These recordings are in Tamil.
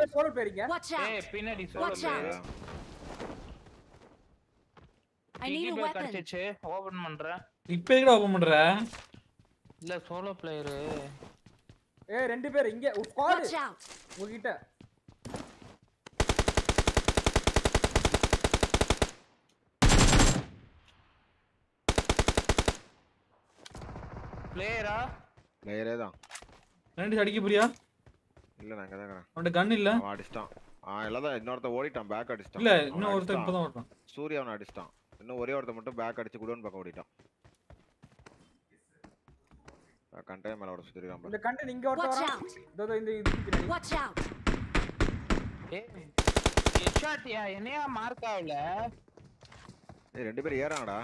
ஒரே சோலோ பேரிங்க Watch out! ஏய் பின்னாடி solo out. I need a weapon. கிடைச்சிச்சு. ஓபன் பண்றேன் இப்ப எங்கடா ஓபன் பண்ற? இல்ல சோலோ பிளேயர் ஏய் ரெண்டு பேர் இங்க ஸ்குவாட்! உங்ககிட்ட. பிளேயரா பிளேயரே தான் ரெண்டு அடிக்க போறியா? இல்ல நான் அங்கதான் இருக்கிறேன் அவன்கிட்ட கன் இல்ல. அவன் அடிச்சிட்டான். ஆ எல்லாதான் இன்னொருத்த ஓடிட்டான் பேக் அடிச்சிட்டான். இல்ல அவனை இன்னும் ஒருத்தன் அடிச்சிட்டான். இப்பதான் ஓட்டான் சூர்யா அவனை அடிச்சிட்டான். இன்னும் ஒரே ஒருத்தன் மட்டும் பேக் அடிச்சு குடோன் பக்கம் ஓடிட்டான். கண்டே மேல ஓட சுத்திருக்கான் இந்த கண்டன் இங்க ஒருத்த வரான்! இதோ இதோ இந்த பின்னாடி. Watch out! ஏய் ஹெட்ஷாட்யா என்னையா மார்க் ஆகல? ஏய் ரெண்டு பேரும் ஏறாங்கடா.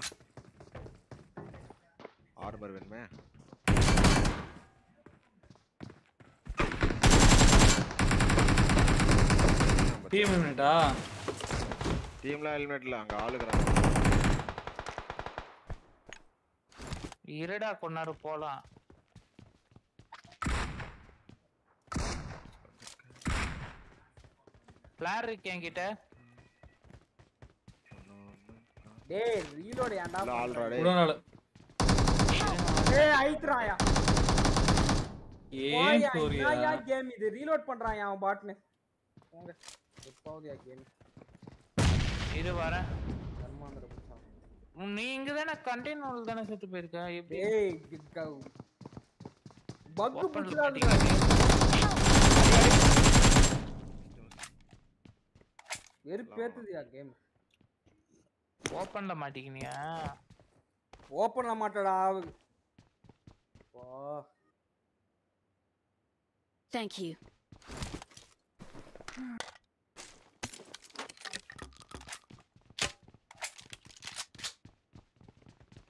ஆர்மர் வேணுமே. டீம் மினிட்டா டீம்ல ஹெல்மெட் இல்ல அங்க ஆளுக்குறாங்க இருடா கொண்டாரு போலாம். பிளார் இருக்கு என்கிட்ட. டேய் ரீலோட் ஏன்டா? டேய். உடனால டேய் ஐத்ராயா ஏன் சூர்யா யா கேம் இது? ரீலோட் பண்றான் அவன் பாட்னு போங்க எப்பாவது கேம் இரு வரேன் கர்மாந்திர புடிச்சான் உம், நீ இங்க தானே கண்டெய்னர் தானே செத்து போயிருக்க? எப்படி? பக் Open ல புடிச்சதா மாட்டிக்கிட்டு. வெறுப்பேத்துதியா கேம் ஓப்பன்ல மாட்டிக்கினியா? ஓபன் பண்ண மாட்டடா ஓ Thank you.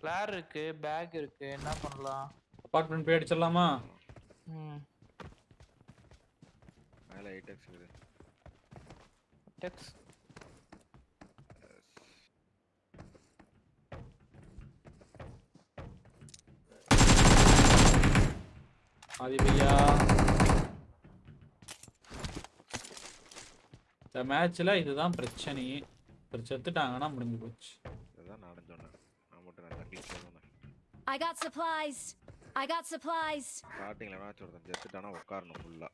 பிளார் இருக்கு பேக் இருக்கு என்ன பண்ணலாம்? அபார்ட்மெண்ட் போய் அடிச்சிடலாமா? ம். மேல 8x இருக்குது டெக்ஸ் ஆதி பையா இந்த மேட்ச்ல இதுதான் பிரச்சனையே. ஒரு செத்துட்டாங்கன்னா முடிஞ்சு போச்சு இதுதான் நானும் சொன்னேன் நான் மட்டும் நான் தங்கிட்டு சொன்னேன் I got supplies. I got supplies. ஸ்டார்டிங்ல மேட்ச் ஒருத்தன் செத்துட்டானா உட்காரணும் ஃபுல்லா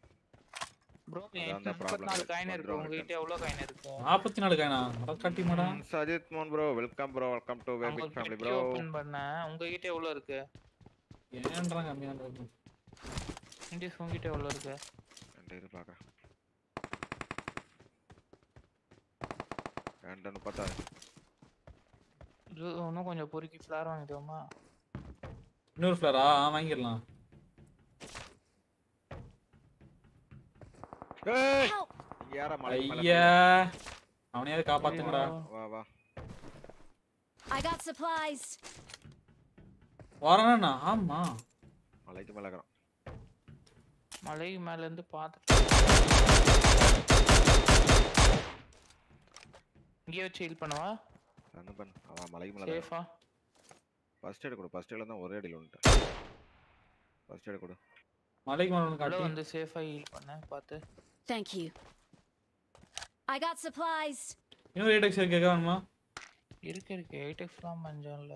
ப்ரோ அதான் அந்த முப்பத்தி problem. நாலு காயின் இருக்கு. உங்ககிட்ட எவ்வளவு காயின் இருக்கு? நாற்பத்தி நாலு காயினா காட்டி மாடா. சஜித் மோன் bro welcome bro welcome to the big family bro open பண்ணேன். உங்ககிட்ட எவ்வளவு இருக்கு? ஏன்றாங்க கம்மியா இருக்கு? இண்டிஸ் உங்ககிட்ட எவ்வளவு இருக்கு? ரெண்டு இது பார்க்குறேன் ரெண்டு முப்பத்தாறு. இன்னும் கொஞ்சம் பொறுக்கி ஃபிளார் வாங்கிட்டோமா இன்னொரு ஃபிளரா வாங்கிடலாம். ஏய் Help! இங்க யாரா மலை மேல ஐயா அவனையாவது காப்பாத்துங்கடா. வா வா I got supplies. வரானா ஆமா. மலைக்கு மேல இருக்கிறான். மலை மேல இருந்து பார்த்து இங்கே வச்சு ஹீல் பண்ணவா? ரன் பண்ணு. அவன் மலைக்கு மேல சேஃபா ஃபர்ஸ்ட் எய்ட் கொடு ஃபர்ஸ்ட் எய்ட்ல தான் ஒரே அடியில் வந்துட்டு ஃபர்ஸ்ட் எய்ட் கொடு. மலைக்கு மேல காட்டி வந்து சேஃபா ஹீல் பண்ண பார்த்து Thank you. I got supplies. இன்னொரு ஏடெக்ஸ் இருக்கு? வேணுமா? இருக்கு இருக்கு. எயிட் எக்ஸ்லாம் மஞ்சள்ல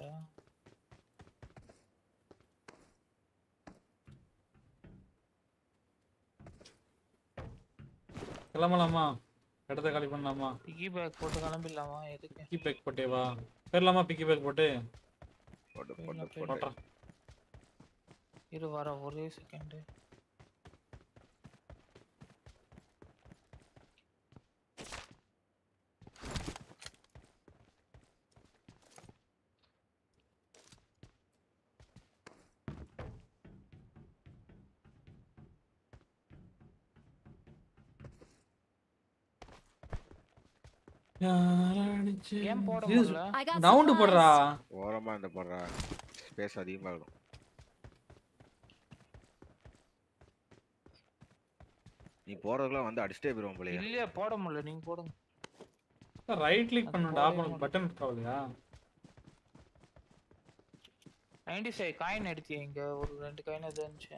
கிளம்பலாமா? இடத்த காலி பண்ணலாமா? பிகி பேக் போட்டு கிளம்பிடலாமா? எதுக்கு? பிக்கி பேக் போட்டே வா பேர்லாமா பிக்கி பேக் போட்டு? இரு வர ஒரே செகண்ட் ஏன் போட முடியல. I got ரவுண்டு போடுறா. Supplies. ஓரமா இந்த போடுற ஸ்பேஸ் அதிகமாகிடும் நீ போறதுக்குள்ள வந்து அடிச்சிட்டே போயிருவோம் போலயே. இல்லையா போட முடியல நீங்க போடுங்க. ரைட் கிளிக் அது பண்ணுடா அப்புறம் பட்டன் இருக்காவலையா நைன்டி ஃபைவ் காயின் எடுத்தியா இங்க ஒரு ரெண்டு காயின் எது இருந்துச்சு.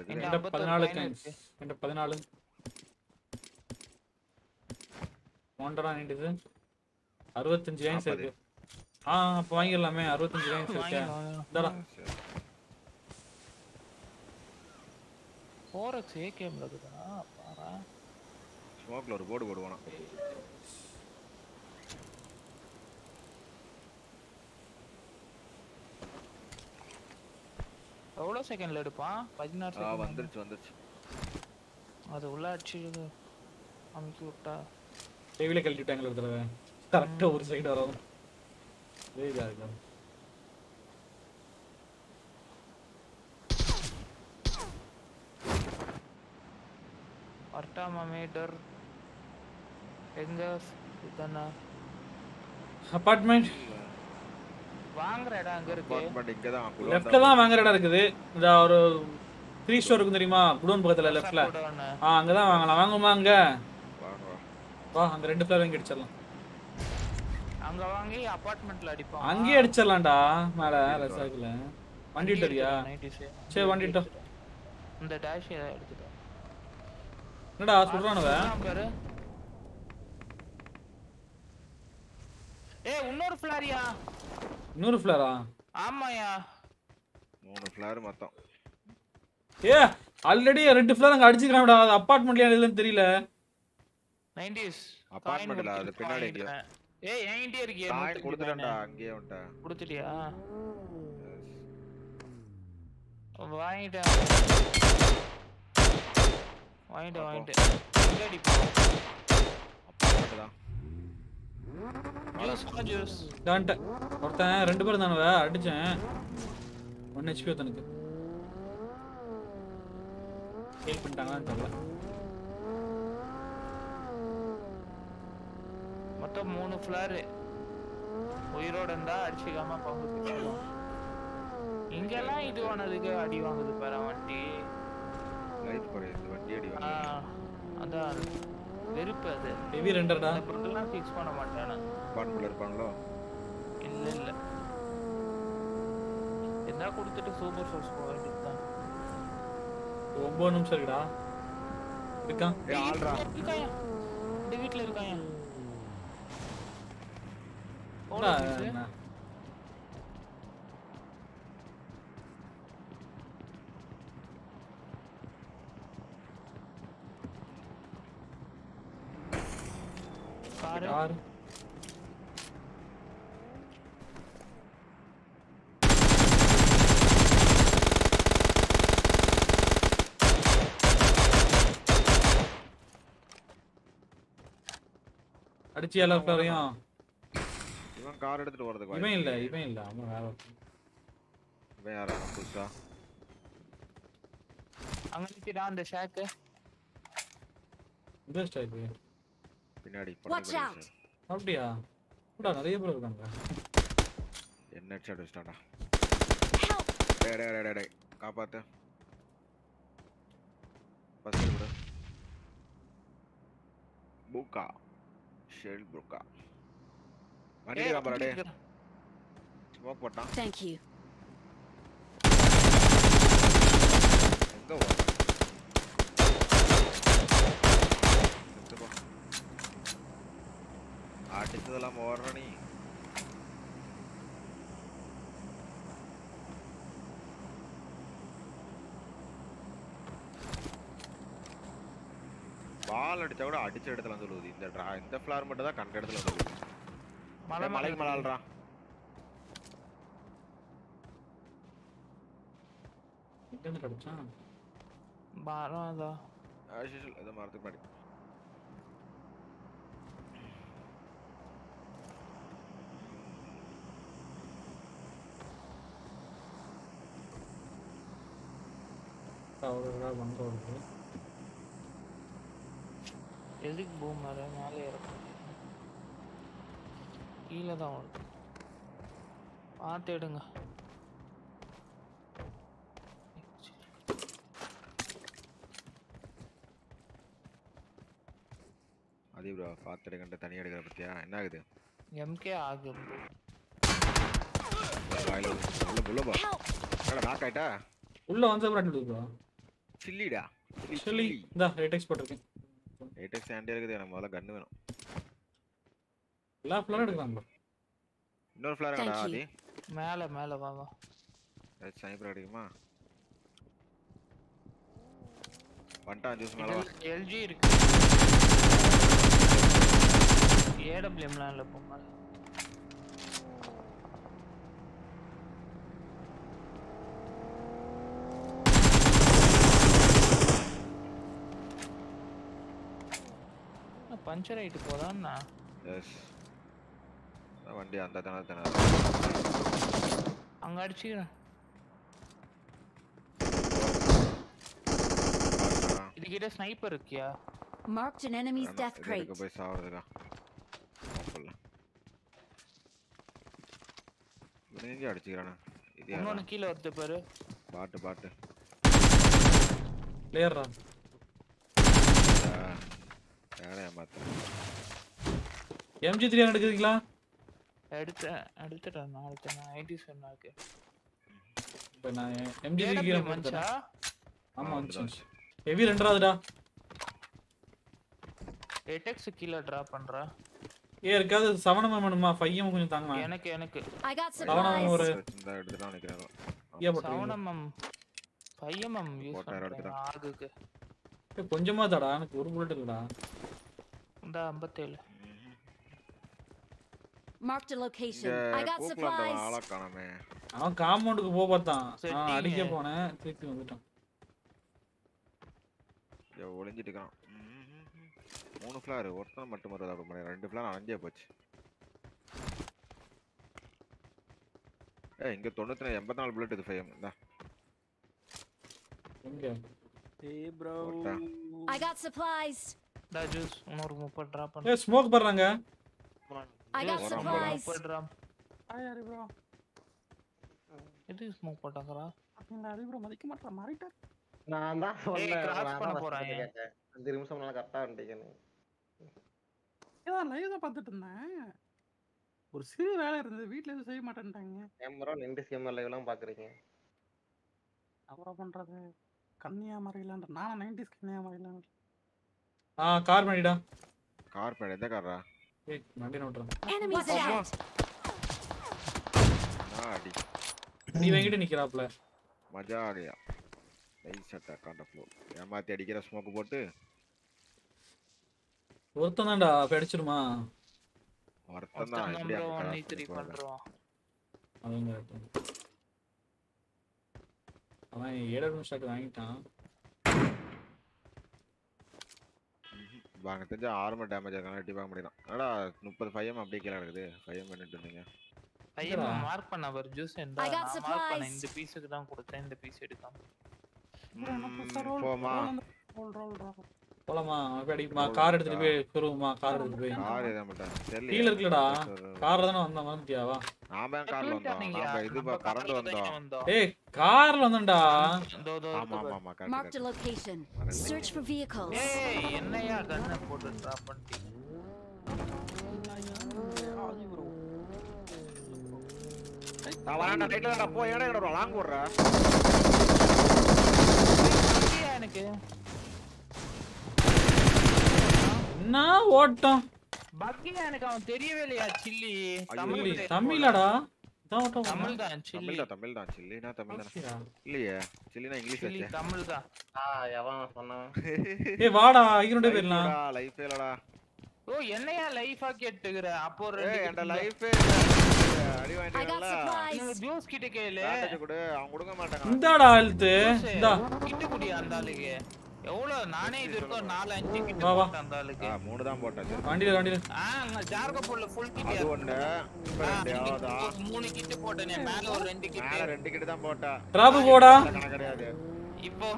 இந்த என்கிட்ட ஐம்பத்தொரு பதினாலு coin கைன்ஸ் இருக்கு. என்கிட்ட பதினாலு. ஒன்றரை நீண்டுது. அறுபத்தஞ்சு லைன்ஸ் நாற்பது. இருக்கு. ஆ அப்போ வாங்கிடலாமே. அறுபத்தஞ்சு லைன்ஸ் இருக்கு வாங்கிடலாம், வாங்கிடலாம். இந்தாடா சரி. ஃபோரக்ஸ் ஏகேம்ல இருக்குதா பாரா ஸ்மோக்ல ஒரு போர்டு போடுவானா எவ்வளோ செகண்ட்ல எடுப்பான்? பதினாறு செகண்ட் வந்துருச்சு வந்துருச்சு. அது உள்ள அடிச்சு அமுக்கி விட்டா. டிவில கழட்டி விட்டாங்களே ஒரு தடவை. கரெக்டா ஒரு சைடு வரும். இதே இதா இருக்கும் அர்ட்டாமா மேடர் எங்க இதுதானா அபார்ட்மெண்ட் வாங்குற இடம் அங்க இருக்கு? அப்பார்ட்மெண்ட் இங்க தான். லெஃப்ட்ல தான் வாங்குற இடம் இருக்குது. இந்த ஒரு த்ரீ ஸ்டோர் இருக்கும் தெரியுமா? குடோன் பக்கத்துல லெஃப்ட்ல குடோனு. ஆ அங்கதான் வாங்கலாம். வாங்குமா அங்க? வா. அங்க ரெண்டு ஃபிளவர் வாங்கி அடிச்சிடலாம். அங்க வாங்கி அபார்ட்மெண்ட்ல அடிப்போம் அங்கேயே அடிச்சிடலாம்டா மேல ரெசார்ட்ல வண்டி விட்டுறியா சரி, வண்டி விட்டோம். இந்த டேஷ் எடுத்துட்டோம் என்னடா சொல்றானுவ? பாரு. ஏய் இன்னொரு ஃபிளாரியா இன்னொரு ஃபிளவரா ஆமாயா மூணு ஃபிளார் மொத்தம். ஏ ஆல்ரெடி ரெண்டு ஃபிளவர் அங்க அடிச்சுக்கிறான்டா அது அபார்ட்மெண்ட்லயா இல்லன்னு தெரியல. 90s Apartment இல்ல, அது பின்னாடி. ஏய் என்கிட்டயே இருக்கே காயின் கொடுத்துட்டேன்டா அங்கேயே வந்துட்டேன் கொடுத்துட்டியா? வாங்கிட்டேன் வாங்கிட்டேன் வாங்கிட்டேன். ஜூஸ் ஜூஸ் தான்ட்டேன் ஒருத்தன் ரெண்டு பேரும் தானவ அடிச்சேன். ஒன் ஹெச்பி ஒருத்தனுக்கு. ஹெல்ப் பண்ணிட்டாங்களான்னு தெரியல. மொத்தம் மூணு ஃபிளார் உயிரோட இருந்தா அடிச்சுக்காம பங்கு இங்கெல்லாம் இது ஆனதுக்கு அடி வாங்குது பாரு வண்டி. அதான் வெறுப்பு அது. ஹெவி ரெண்டர்டா? பொருட்கள்லாம் ஃபிக்ஸ் பண்ண மாட்டேன். அப்பார்ட்மெண்ட்ல இருப்பாங்களோ? இல்ல இல்ல. என்ன கொடுத்துட்டு சூப்பர் ஃபோர்ஸ் போக வேண்டியதுதான். ஒன்பது நிமிஷம் இருக்குடா. இருக்கான். இருக்காயா? இந்த வீட்ல இருக்காயா? என்னடா, எவ்வளவு fees? என்ன? காரு யாரு அடிச்சு எல்லா ஃபிளவரையும் இவன் கார் எடுத்துட்டு போறதுக்கு இவன் இல்ல இவன் இல்ல. அவன் வேற. இவன் யாரா? புதுசா? அங்க நிக்கிறா அந்த ஷாக்கு இந்த ஸ்டைல் பின்னாடி. அப்படியா? கூட நிறைய பேர் இருக்காங்க. என்ன ஹெட்ஷாட் வச்சிட்டான்டா? Help! டேய் டேய் டேய், டேய் காப்பாத்து. ஃபர்ஸ்ட் விடு. பூக்கா ஷெல் பூக்கா வண்டி காப்பாடா டேய். ஸ்மோக் போட்டான் Thank you. எங்க போ. அடிச்சதெல்லாம் ஓடுற நீ பால் அடிச்சா கூட அடிச்ச இடத்துல வந்து இந்த இந்த ஃபிளார் மட்டும் தான் கண்ட இடத்துல வந்து மலை மலைக்கு மேல ஆள்றா. எங்க இருந்து கிடைச்சான் மரம் as usual, ஏதோ மரத்துக்கு முன்னாடி. வங்க வருது எதுக்கு பூம் மேலே மேலே இறக்கும் கீழே தான் வருது பார்த்து எடுங்க. அதே ப்ரோ பார்த்து எடுக்கின்ற தனி எடுக்கிற பத்தியா? என்ன ஆகுது? எம்கே ஆகும் உள்ள வந்து ப்ரோ சில்லிடா. சொல்லி இந்தா ரேட் எக்ஸ் போட்டிருக்கேன் எயிட்டெக்ஸ் ஆண்டே இருக்குது எனக்கு முதல்ல கன்று வேணும். எல்லா ஃபுல்லாக எடுக்கிறான் bro. இன்னொரு ஃபிளார் Thank கடா you. ஆதி? மேல மேல வா வா. ஸ்னைப்பர் அடிக்குமா? வந்துட்டான் ஜூஸ் மேல வா. எல்ஜி இருக்கு. ஏடபிள்யூம்லாம் இல்ல போங்க பஞ்சர் ஆயிட்டு போதான்னா? எஸ் வண்டி அந்த தானே தானே அங்க அடிச்சுக்கிறேன். இதுகிட்ட ஸ்னைப்பர் இருக்கியா? Marked an enemy's death crate. இதுக்கு போய் சாவறதுக்கா சொல்ல. இவன் அடிச்சுக்கிறானே? இது? இன்னொன்னு கீழே வருது பாரு. பாட்டு பாட்டு. Player டா. யாரை ஏமாத்த MG த்ரீ எடுக்கிறீங்களா அடுத்த அடுத்த டர்ன் அடுத்த நான் 80 சொன்னா இருக்கு இப்போ நான் எம்டி கீழ மச்சா ஹெவி ரெண்டராதுடா எட்டெக்ஸ் கீழ டிராப் பண்றா. ஏ இருக்காது 7 எம் வேணுமா? கொஞ்சம் தாங்கமா? எனக்கு எனக்கு. 7 ஒரு ஏ போட்டு எம் 5 எம் யூஸ் பண்றேன் ஆகுக்கு. கொஞ்சமா தாடா எனக்கு ஒரு புல்லட் இருக்குடா. இந்த 57 mark the location I got supplies அவன் காம்பவுண்டுக்கு போக பார்த்தான். நான் அடிக்க போனேன். திருப்பி வந்துட்டான். ஏ ஒளிஞ்சிட்டு இருக்கான் மூணு ஃபிளார் ஒருத்தன் மட்டும் வருதா அப்படி ரெண்டு ஃபிளார் அணைஞ்சே போச்சு. ஏ இங்க 94 84 புல்லட் இது ஃபயம் இந்தா. எங்க? ஏய் bro. I got supplies. டா ஜூஸ் இன்னொரு 30 டிராப் பண்ணு. ஏ ஸ்மோக் பண்றாங்க I got supplies. டிராப் ஆயாரு ப்ரோ எது ஸ்மோக் போட்டாங்கறா அப்படிங்களா அது ப்ரோ மதிக்க மாட்டேன் மாறிட்டார் நான் தான் சொன்னேன் நான் பண்ண? கேட்டேன். அஞ்சு நிமிஷம் முன்னால கரெக்டா வந்துட்டீங்கன்னு ஏதான் லைவ் தான் பார்த்துட்டு இருந்தேன். ஒரு சிறு வேலை இருந்தது வீட்ல எதுவும் செய்ய மாட்டேன்ட்டாங்க. கேமரா நின்று கேமரா லைவ் எல்லாம் பாக்குறீங்க அப்புறம் பண்றது கன்னியாகுமரியிலான்ற நானும் நைன்டிஸ் கன்னியாகுமரியிலான் ஆ கார் பண்ணிடா கார் பேட் எந்த காரா அடி நீ வாங்கிட்டு நிக்கிறாப்ல மஜா அடியா நைஸ் சட்டா காண்ட ஃப்ளோ ஏமாத்தி அடிக்கிற ஸ்மோக் போட்டு. ஒருத்தன் தான்டா அப்ப அடிச்சிருமா ஒருத்தன் தான்? பண்றோம். அவன் ஏழு நிமிஷம் வாங்கிட்டான். வாங்க தெரிஞ்ச ஆர்மர் டேமேஜ் எட்டி பார்க்க முடியலாம் என்னடா முப்பது ஃபைவ் எம் அப்படியே கீழே இருக்குது ஃபைவ் எம் பண்ணிட்டு இருந்தீங்க. எங்கடா? மார்க் பண்ண அவர் ஜூஸ் என்ன மார்க் பண்ண. இந்த பீஸுக்கு தான் கொடுத்தேன் இந்த பீஸ் எடுக்காம போமா ரோல் போலாமா? அடிக்குமா கார் எடுத்துட்டு போய் பெருவுமா கார் எடுத்துட்டு போய். கார் எதை மாட்டேன் தெரியல கீழ இருக்குல்லடா. கார்ல தானே வந்த மறந்துட்டியாவா நாம ஏன் கார்ல வந்தோம். நாம இது பா- பறந்து வந்தோம். ஏய் கார்ல வந்தேன்டா ஆமா ஆமா ஆமா Marked a correct. location. Search for vehicles. ஏய் என்னையா கண்ணை போட்டு டிராப் பண்ணிட்டீங்க? நான் வரேன்டா ரைட்ல டா போ. ஏடா ஏடா லாங் அப்படியா எனக்கு? என்ன ஓட்டம்? பக்கியா எனக்கு அவன் தெரியவே இல்லையா சில்லி. தமிழ். தமிழாடா? தமிழ் தான் சில்லி. தமிழ் தான் தான் சில்லினா தமிழ் தான். இல்லையே சில்லினா இங்கிலீஷ் சில்லி வச்சே தமிழ் தான் ஆ எவன் சொன்னான்? ஏய் வாடா ஐக்கிரோண்டே போயிடலாம். லைஃபே இல்லடா ஓ என்னையா லைஃபா கேட்டுக்கிற? அப்போ ஏய் என்ட ரெண்டு லைஃபே அடி. ஜூஸ் கிட்ட கேளு. கொடு. அவங்க கொடுக்க மாட்டாங்க இந்தாடா ஜூஸ், இந்தா. கிட்ட அந்த ஆளுக்கு. எவ்வளவு? நானே இது இருக்கும் நாலு அஞ்சு கிட்ட. போட்டேன் அந்த ஆளுக்கு. மூணு தான் போட்டேன். சரி. வண்டியில வண்டியில. ஆ ஜார்க போடல ஃபுல் கிட்ட அது ஒண்ணு. இப்ப ரெண்டு யாவதா மூணு கிட்ட போட்டேனே மேல ஒரு ரெண்டு மேல கிட்ட ரெண்டு கிட்ட தான் போட்டேன். டிராப்பு போடா. கிடையாது. இப்போ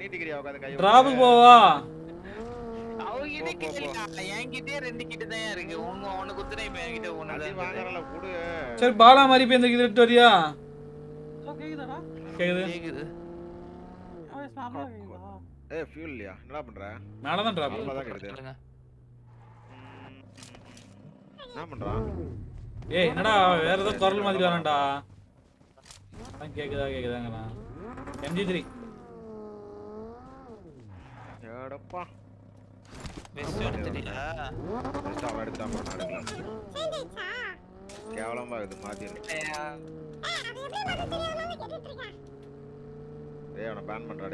நீட்டிக்கிறியா உட்காந்து கை டிராப்பு போவா. அவகிட்ட போ, போ, போ. கேளு என்கிட்டயே ரெண்டு கிட்ட தான் இருக்கு. ஒண்ணு அவனு குத்துனா இப்ப என்கிட்ட ஒண்ணு இருக்குது. வாங்குறல குடு. சரி பாலா மாதிரி போய் இந்த எடுத்து வரியா? கேக்குதாடா? கேக்குது. கேக்குது. அவன் கேக்குதா. ஏய் ஃபியூல் இல்லையா? என்ன பண்ற? மேலதான் டிராப் அவ்வளவுதான் கிடைக்குது. என்ன பண்றான் ஏய் என்னடா வேற ஏதோ குரல் மாதிரி வரான்டா. அதான் கேக்குதா கேக்குதாங்கண்ணா. MG three ஏடப்பா. கேவலமா இருக்குது மாத்திரு ஏய் அவனை பேன் பண்றா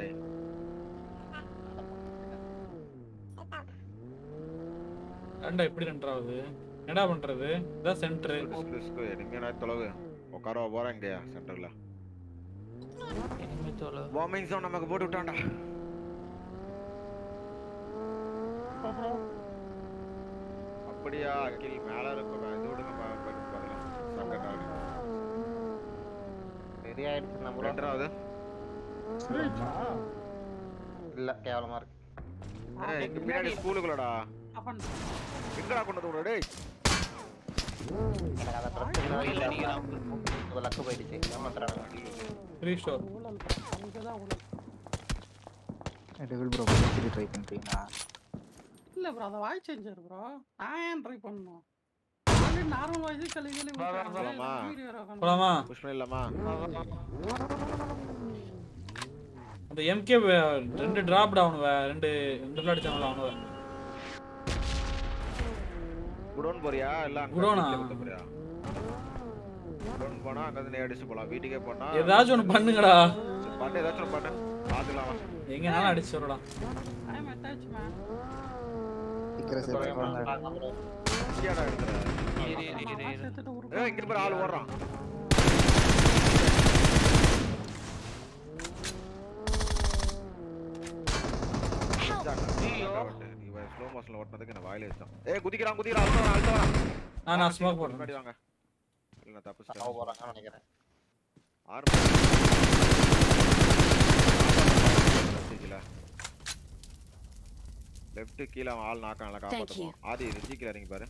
ஏன்டா எப்படி ரெண்டாவது? என்னடா பண்றது? இதான் சென்டர் எனிமே நான் தொலைவு? உட்கார போறேன் இங்கயா சென்டர்ல வார்மிங் சவுண்ட் நமக்கு போட்டு விட்டான்டா. அப்படியா அகில்? மேல இருக்கும் இது விடுங்க பா- பா- பதிலா செகண்ட் ஆகுது ரெடி ஆயிடுச்சு நம்ம ரெண்டாவது. இல்ல கேவலமா இருக்கு. ஏய் இங்க பின்னாடி ஸ்கூலுக்குள்ளடா. எங்கடா கொண்டு வந்து டேய்? எனக்கு அதை ட்ரெஸ் கோயில் அடிக்கிறான் லக்கு போயிடுச்சு ஏமாத்துறாங்க ஃப்ரீ ஸ்டோர் ஊழல் அங்கதான் ஊழல் டெவில் ப்ரோ திருப்பி ட்ரை பண்ணுறீங்களா இல்ல ப்ரோ அத வாய்ஸ் சேஞ்சர் ப்ரோ நான் ஏன் ட்ரை பண்ணணும்? நார்மல் வாய்ஸ் கலி கலி. போலாமா? புஷ் அந்த எம்கே ரெண்டு டிராப் டவுன் ரெண்டு ரெண்டு பிளாட் அடிச்சாங்களா அவனுவ? குடோன் போறியா? இல்ல குடோனா? போறியா? குடோன் போனா அங்க இருந்து அடிச்சு போலாம். வீட்டுக்கே போனா ஏதாச்சும் ஒன்று பண்ணுங்கடா. பண்ணு ஏதாச்சும் பண்ணு. பாத்துக்கலாம். எங்கனாலும் அடிச்சு வரடா ஐ அம் அட்டாச் மேன் சேர்த்துட்டு ஒரு ஏய் இங்க பாரு ஆள் ஓடுறான். ஐயோ. ஸ்லோ மோஷன்ல ஓட்டுனதுக்கு என்ன வாயில வச்சான் ஏய் குதிக்கிறான் குதிக்கிறான் அழுத்தம் அழுத்தம் நான் நான் ஸ்மோக் போடுறேன். முன்னாடி வாங்க. இல்ல நான் அவ தப்பிச்சிட்டேன் போறாங்கன்னு நினைக்கிறேன். ஆறு லெஃப்ட் கீழ அவன் ஆள் நாக்க நல்லா Thank you. காப்பாத்துவோம் ஆதி ரிஜி கீழ இறங்கி பாரு.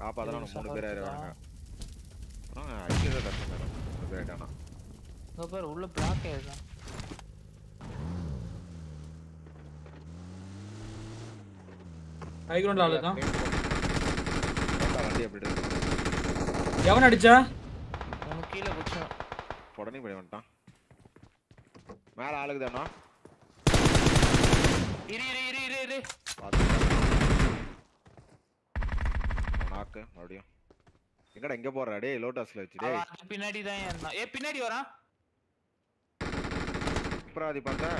காப்பாத்தலாம் மூணு பேர் ஆயிடுவாங்க ஆ அடிக்கிறது கஷ்டம் மேடம். மூணு பேர் ஆயிட்டானா உள்ள பிளாக் ஆயிருக்கான் ஹை கிரவுண்ட் ஆள் ஏன்டா வண்டி எப்படி இருக்கு. எவன் அடிச்சா? உனக்கு கீழே குச்சோம் உடனே பண்ணி வந்துட்டான். மேல ஆளுக்கு தானா இரு இரு இரு இரு இரு. நாக்கு மறுபடியும். எங்கடா இங்க போற? டேய் லோட்டஸ்ல வச்சு டேய். அவன் அது பின்னாடி தான் ஏ பின்னாடி வரான். அப்புறம் பார்த்தா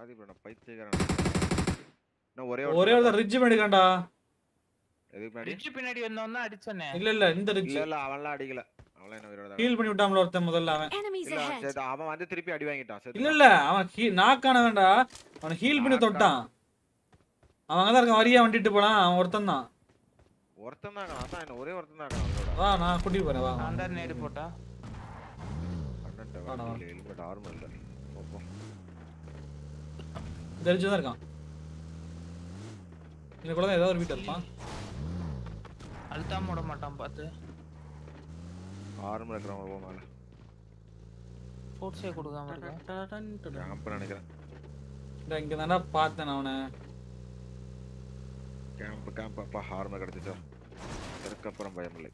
ஆதி பண்ண பைத்தியக்காரன். இன்னும் ஒரே ஒரே ஒரு ரிட்ஜ் பண்ணிருக்கான்டா எதுக்கு முன்னாடி ரிட்ஜ் பின்னாடி வந்தவன் தான் அடிச்சானே. இல்ல இல்ல இந்த ரிட்ஜ். இல்ல இல்ல அவன்லாம் அடிக்கல. அவன்லாம் என்ன உயிரோட தான் ஹீல் பண்ணி விட்டான்ல ஒருத்தன் முதல்ல அவன். அவன் வந்து திருப்பி அடி வாங்கிட்டான் சரி இல்ல இல்ல அவன் நாக்கான வேண்டா அவன் ஹீல் பண்ணி தொட்டான். அவன் அங்கதான் இருக்கான் வரியா வண்டிட்டு போனான். அவன் ஒருத்தன் தான். ஒருத்தன் தான் அதான் என்ன ஒரே ஒருத்தன் தான் வா நான் கூட்டிட்டு போறேன் வா அந்த நேடு போட்டா? ஹெல்மெட் ஆர்மர் இல்ல. தெரிஞ்சுதான் இருக்கான். இந்த கூட தான் ஏதாவது ஒரு வீட்டில் இருப்பான் அழுத்தாம விட மாட்டான் பார்த்து ஆர்மர் இருக்கிறவங்க போ மேல. ஃபோர்ஸே கொடுக்காம இருக்கேன் கேம்ப் நினைக்கிறேன். இந்த இங்க தாண்டா பார்த்தேன் நான் அவனை. கேம்ப் கேம்ப் அப்பா ஆர்மர் கிடைச்சிச்சா. அதுக்கப்புறம் பயம் இல்லை.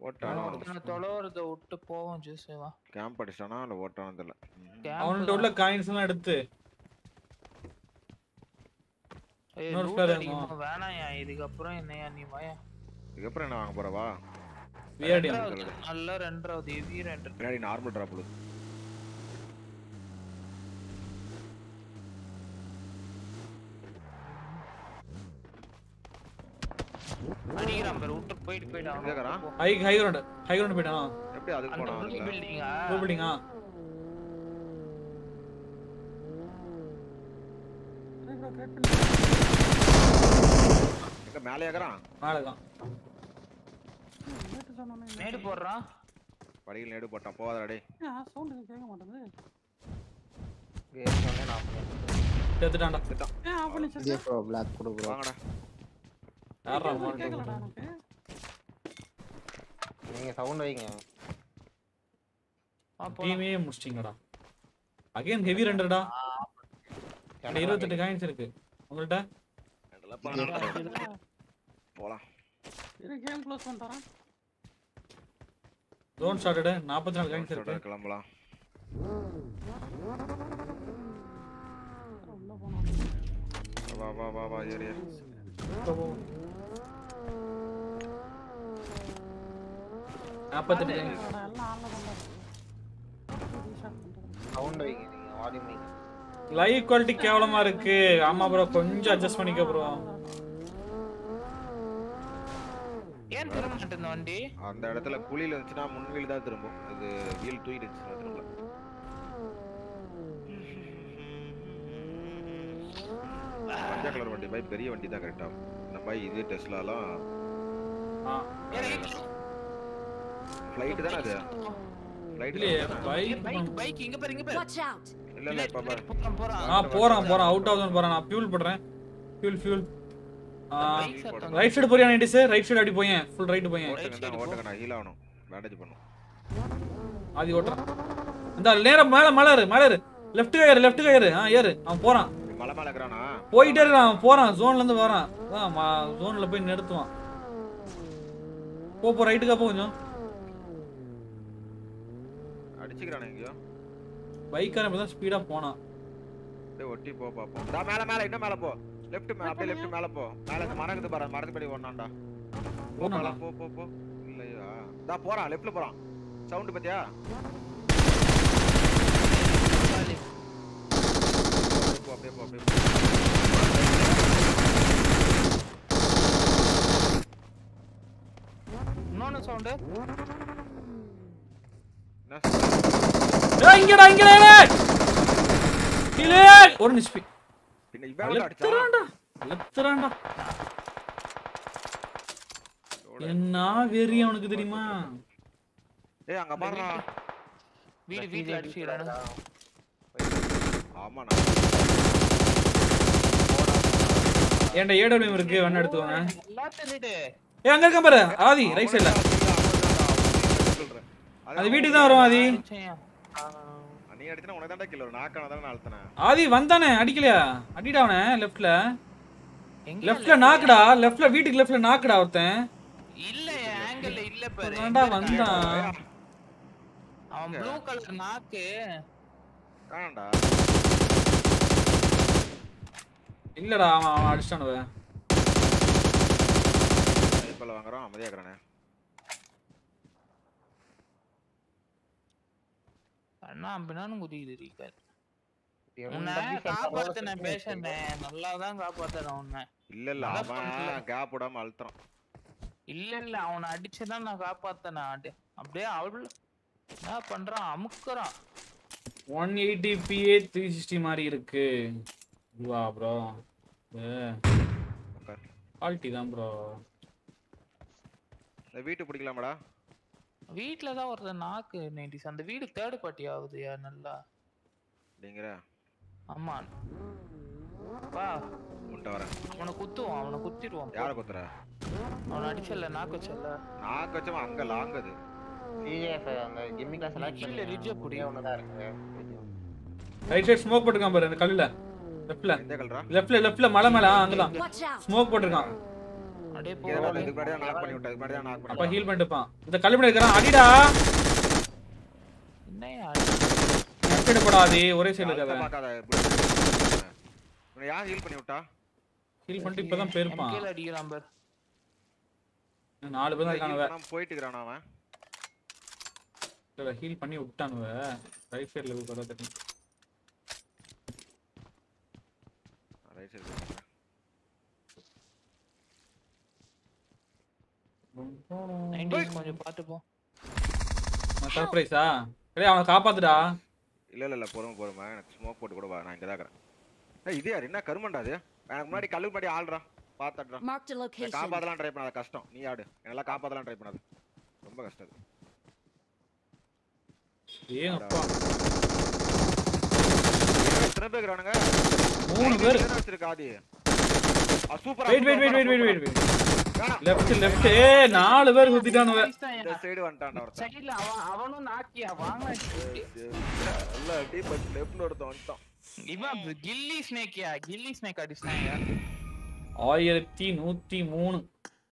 ஓட்டானா? தொலைவுறத விட்டு போவோம் ஜூஸ் வா கேம்ப் அடிச்சானா இல்ல ஓட்டானு தெரியல. ம். Camp அவன்கிட்ட உள்ள காயின்ஸ் எல்லாம் எடுத்து? வேணாம்யா இதுக்கப்புறம் என்னையா நீ வாயா. இதுக்கப்புறம் என்ன வாங்க போறவா? விஆர்டி ரெண்டாவது, நல்லா ரெண்டாவது ஹெவி ரெண்டு பின்னாடி நார்மல் டிராப் விழுது அடிக்கிறான் பேர் விட்டு போயிட்டு போயிட்டு high high ground high ground போயிட்டானா? எப்படி அதுக்கு ப்ளூ பில்டிங்கா ப்ளூ பில்டிங்கா எங்க மேலே ஏக்கறான் மேலே இருக்கான் நேடு போடுறான் படியில் நேடு போட்டான் போவாதடா டேய் சவுண்ட் கேட்க மாட்டேங்குது. கேம் சொன்னே நான் பண்ணேன் எடுத்துட்டான்டா ஏன் ஆஃப் பண்ணி இதே ப்ரோ பிளாக் கொடு ப்ரோ வாங்கடா. யாரா கேட்கலடா எனக்கு. நீங்க சவுண்ட் வைங்க. டீமே முடிச்சிட்டீங்கடா. அகைன் ஹெவி ரெண்டர்டா என்கிட்ட இருபத்தெட்டு காயின்ஸ் இருக்கு. பண்ணலாம். போலாம். இரு கேம் க்ளோஸ் பண்ணிட்டு வரேன். ஜோன் ஸ்டார்டடு நாற்பத்தி நாலு காயின்ஸ் Road side இருக்கு. கிளம்பலாம். வா வா வா வா ஏறு ஏறு. நாற்பத்தெட்டு சவுண்ட் வைங்க நீங்க வால்யூம் வைங்க. லைவ் குவாலிட்டி கேவலமா இருக்கு. ஆமா ப்ரோ கொஞ்சம் அட்ஜஸ்ட் பண்ணிக்க ப்ரோ ஏன் திரும்ப மாட்டேன் வண்டி? அந்த இடத்துல குழியில இருந்துச்சுன்னா முன் வீல் தான் திரும்பும். இது வீல் இருந்துச்சுன்னா திரும்ப மஞ்சள் கலர் வண்டி பாய் பெரிய வண்டி தான் கரெக்டா இந்த பாய் இது டெஸ்லாலாம் ஆ. ஃப்ளைட் தானே அது? ஃப்ளைட் பைக் பைக் இங்க பாரு இங்க பாரு. Watch out! இல்ல இல்ல இப்ப போறான் போறான். ஆ போறான் போறான். அவுட் ஆகுதுன்னு போறான் நான் ஃபியூல் பண்றேன் ஃபியூல் ஃபியூல் ரைட் சைடு போறியா நைட்டு ரைட் சைடு அப்படி போயேன். ஃபுல் ரைட் போயேன். ஓட்டுங்க நான் ஹீல் ஆகணும். பேண்டேஜ் பண்ணும். ஆதி ஓட்டுறான் இந்த நேரம் மேல மேல ஏறு மேல ஏறு. லெஃப்ட் ஏறு லெஃப்ட் ஏறு. ஆ ஏறு. அவன் போறான். மலை மேல இருக்கிறானா? போயிட்டே இருக்கான் அவன் போறான். ஜோன்ல இருந்து வரான். அதான் ஜோன்ல போய் நிறுத்துவான். போ போ ரைட்டுக்கா போ கொஞ்சம். அடிச்சுக்கிறானே எங்கேயோ. பைக்காரன் இப்பதான் ஸ்பீடா போனான். அப்படியே ஒட்டி போ பாப்போம். டா மேல மேல இன்னும் மேல போ. லெஃப்ட் மேல அப்படியே லெஃப்ட் மேல போ. மேல இந்த மரம் இருக்குது பாரு மரத்து படி ஓடனான்டா. போ? மேல போ போ போ. இல்லையா? டா போறான் லெஃப்ட்ல போறான். சவுண்ட் பாத்தியா? போ அப்படியே போ அப்படியே போ. இன்னொன்னு சவுண்டு என்ன இங்கடா இங்கடா கீழே ஒரு நிமிஷம் பின்ன இவன் என்ன வெறி அவனுக்கு தெரியுமா அங்க பாருடா வீடு ஆமாண்ணா ஏன்டா ஏடபிள்யூஎம் இருக்கு வேணா எடுத்துக்கோங்க நல்லா தெரியுது ஏய் அங்க இருக்கான் பாரு ஆதி ரைட் சைடுல அது வீட்டுக்கு தான் வரும் ஆதி நீ அடிச்சா உனக்கு தான்டா கிலோ நாக்கான தானே அழுத்தினேன். ஆதி வந்தானே அடிக்கலையா? அடிடா அவனை லெஃப்ட்ல லெஃப்ட்ல நாக்குடா லெஃப்ட்ல வீட்டுக்கு லெஃப்ட்ல நாக்குடா ஒருத்தன். இல்ல ஆங்கிள் இல்ல பாரு. இருக்கான்? வந்தான்? அவன் ப்ளூ கலர் நாக்கு. காணாண்டா இல்லடா அவன் அவன் அடிச்சிட்டானுவ. ஐப்பல்ல வாங்குறோம் அமைதியாக்குறானே அண்ணா அம்பினான்னு குதிக்குது சொல்ற காப்பாத்தின பேசுனேன் நல்லா தான் காப்பாத்தின உன்னை. இல்ல இல்ல. அவன் கேப் விடாம அழுத்துறான். இல்ல இல்ல அவனை அடிச்சுதான் நான் காப்பாத்தினேன். அப்படியே அவள் என்ன பண்றான்? அமுக்குறான். ஒன் எயிட்டி பிஏ த்ரீ சிக்ஸ்டி மாதிரி இருக்கு. இதுவா ப்ரோ. குவாலிட்டி தான் ப்ரோ இந்த வீட்டு பிடிக்கலாமாடா? வீட்டுல தான் ஒருத்தன் நாக்கு நைன்டிஸ் அந்த வீடு தேர்டு பார்ட்டி ஆகுதுயா நல்லா? அப்படிங்கிற? ஆமா. வா உன்ட்ட வரேன். அவனை குத்துவான் அவனை குத்திடுவான். யாரை குத்துற? அவனை அடிச்சல நாக்கு வச்சல நான் வச்சவன் அங்க லாங் அது CJF அந்த கிம்மிக்ல செலக்ட் கீழே பண்ணி ரிட்ஜ புடி. ஒண்ணுதான் இருக்கு. ரைட் சைடு ஸ்மோக் போட்டுருக்கான் பாரு அந்த கல்லுல. லெஃப்ட்ல லெஃப்ட்ல லெஃப்ட்ல மலை மேல out! ஸ்மோக் போட்டிருக்கான். அப்படியே போ இதுக்கு முன்னாடி தான் முன்னாடி தான் ஹீல் பண்ணிடுப்பான் இந்த கல்லுமணி இருக்கறான். அடிடா! என்னையா? ஒரே சைடுல இருக்கறத யார் ஹீல் பண்ணி விட்டா? ஹீல் பண்ணிட்டு இப்பதான் பேர்ப்பான் கீழ அடிக்கிறான் பார். நாலு பேர் தான் இருக்கானுவ நான் போயிட்டு இருக்கறான் அவன்? இல்ல ஹீல் பண்ணி விட்டானுவ ரைட் சைடுல போய் பார்த்தா 90s கொஞ்சம் பார்த்து போ. சர்ப்ரைஸா டேய் அவன காப்பாத்துடா. இல்ல இல்ல போறோம் போறோம் எனக்கு ஸ்மோக் போட்டு கூட வா. நான் இங்க தான் இருக்கேன் ஏய் இது யார்? என்ன கருமண்டா அது எனக்கு முன்னாடி கல்லு முன்னாடி ஆள்றா. பாத்துடுறா மார்க் ட்ரை பண்ணாத. கஷ்டம். நீ ஆடு. என்னலாம் காப்பாத்தலாம் ட்ரை பண்ணாத. ரொம்ப கஷ்டம் ஏய் அப்பா? எத்தனை பேர் இருக்கானுங்க மூணு பேர். வச்சிருக்காது சூப்பரா wait wait wait wait wait left left ஏ நாலு பேர் குத்திட்டானுவ இந்த சைடு வந்துட்டான்டா ஒருத்தன். சைடுல அவன் அவனும் நாக்கியா? வாங்க. இல்ல அப்படியே பட் லெஃப்ட்ல ஒருத்தன் வந்துட்டான். இவன் கில்லி ஸ்னேக்கியா கில்லி ஸ்னேக் அடிச்சாங்க ஆயிரத்தி நூத்தி மூணு.